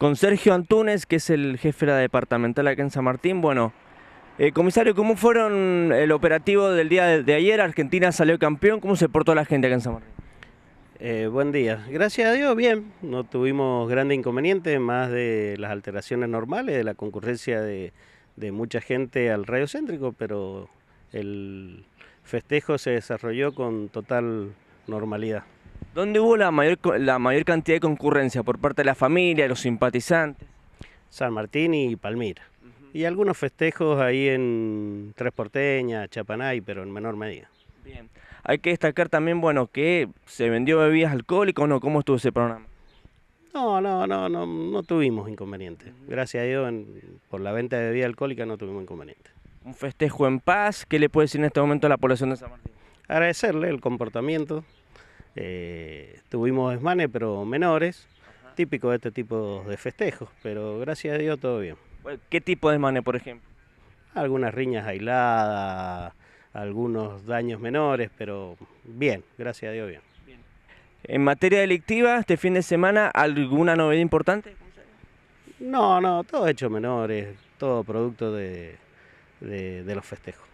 con Sergio Antunes, que es el jefe de la departamental acá en San Martín. Bueno, eh, comisario, ¿cómo fueron el operativo del día de, ayer? Argentina salió campeón, ¿cómo se portó la gente acá en San Martín? Eh, buen día. Gracias a Dios, bien. No tuvimos grandes inconvenientes, más de las alteraciones normales, de la concurrencia de, de mucha gente al radio céntrico, pero el festejo se desarrolló con total normalidad. ¿Dónde hubo la mayor, la mayor cantidad de concurrencia? ¿Por parte de la familia, de los simpatizantes? San Martín y Palmira. Y algunos festejos ahí en Tres Porteña, Chapanay, pero en menor medida. Bien. Hay que destacar también, bueno, que se vendió bebidas alcohólicas o no, ¿cómo estuvo ese programa? No, no, no, no, no tuvimos inconvenientes. Gracias a Dios en- por la venta de bebida alcohólica no tuvimos inconvenientes. Un festejo en paz, ¿qué le puede decir en este momento a la población de San Martín? agradecerle el comportamiento. Eh, tuvimos desmanes, pero menores, típico de este tipo de festejos, pero gracias a Dios todo bien. ¿Qué tipo de mane, por ejemplo? Algunas riñas aisladas, algunos daños menores, pero bien, gracias a Dios bien. En materia delictiva, este fin de semana, ¿alguna novedad importante? No, no, todo hecho menores, todo producto de, de- de los festejos.